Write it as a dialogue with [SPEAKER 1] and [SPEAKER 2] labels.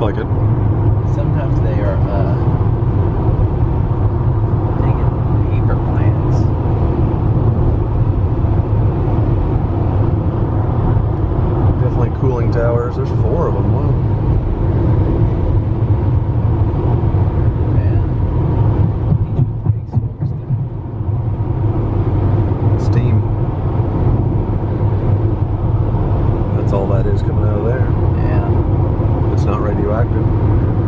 [SPEAKER 1] like it. Sometimes they are uh.
[SPEAKER 2] Definitely cooling towers. There's four of them. Wow. all that is coming out of there. Yeah active.